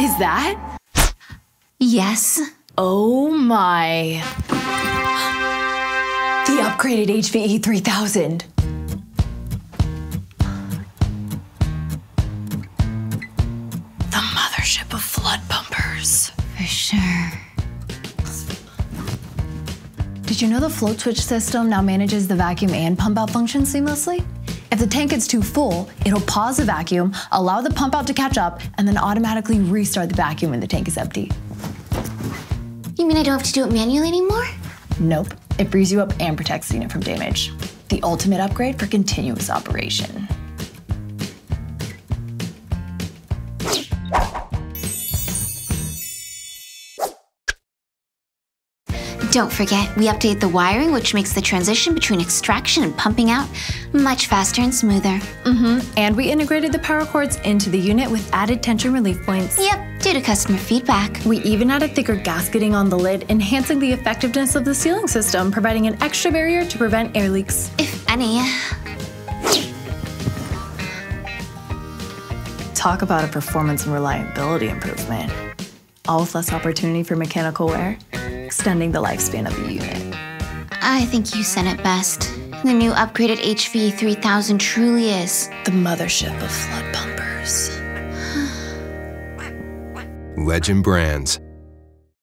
Is that? Yes. Oh my. The upgraded HVE 3000. The mothership of flood pumpers. For sure. Did you know the float switch system now manages the vacuum and pump out function seamlessly? If the tank gets too full, it'll pause the vacuum, allow the pump out to catch up, and then automatically restart the vacuum when the tank is empty. You mean I don't have to do it manually anymore? Nope, it frees you up and protects the unit from damage. The ultimate upgrade for continuous operation. Don't forget, we update the wiring, which makes the transition between extraction and pumping out much faster and smoother. Mm-hmm. And we integrated the power cords into the unit with added tension relief points. Yep, due to customer feedback. We even added thicker gasketing on the lid, enhancing the effectiveness of the sealing system, providing an extra barrier to prevent air leaks. If any. Talk about a performance and reliability improvement. All with less opportunity for mechanical wear, extending the lifespan of the unit. I think you said it best. The new upgraded HVE 3000 truly is. The mothership of flood pumpers. Legend Brands.